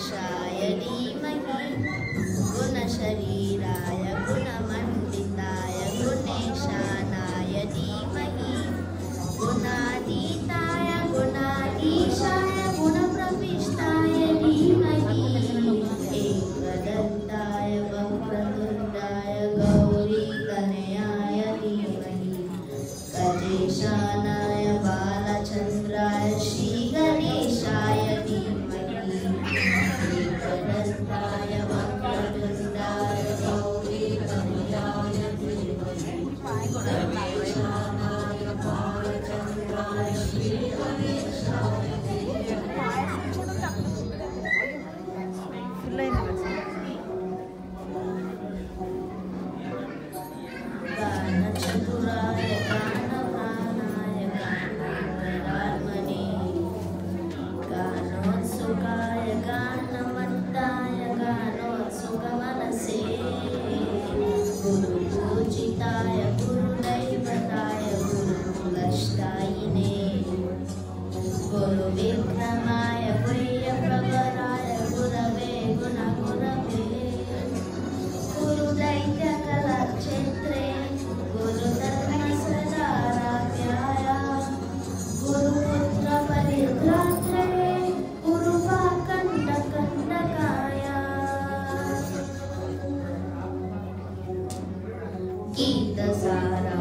Shaya, Dima, Gunasharira, Gunamandita, Gunesha. lên và chỉ की दसारा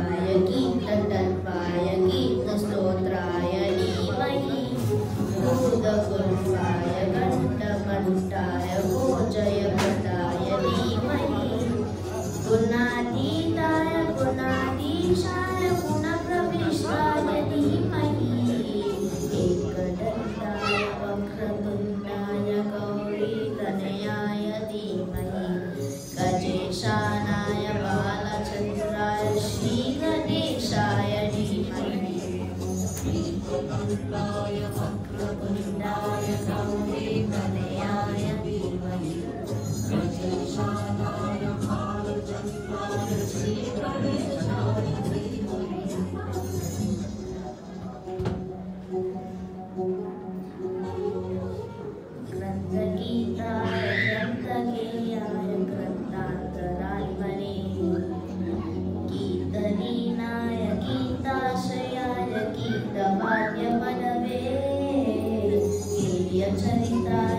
य भाय सौन्दनयाय वीर्बि salita